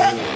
Ugh.